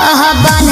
हाँ हाँ बन